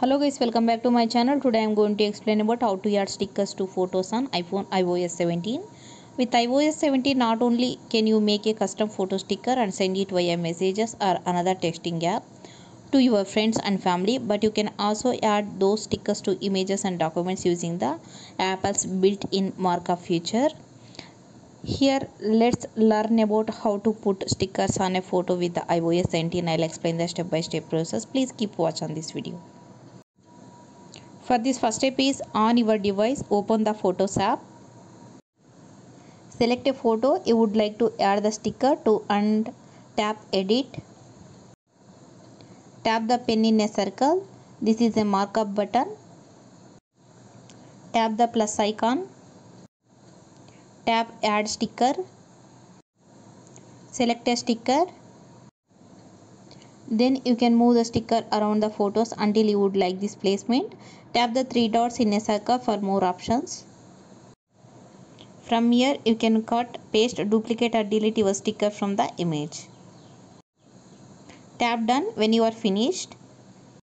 hello guys welcome back to my channel. Today i'm going to explain about how to add stickers to photos on iphone ios 17 with ios 17 not only can you make a custom photo sticker and send it via messages or another texting app to your friends and family but you can also add those stickers to images and documents using the apple's built-in markup feature here let's learn about how to put stickers on a photo with the ios 17 i'll explain the step-by-step process. Please keep watch on this video for this first step is on your device open the photos app. Select a photo you would like to add the sticker to and tap edit. Tap the pen in a circle. This is a markup button. Tap the plus icon. Tap add sticker. Select a sticker then you can move the sticker around the photos until you would like this placement. Tap the three dots in a circle for more options. From here you can cut paste duplicate or delete your sticker from the image. Tap done when you are finished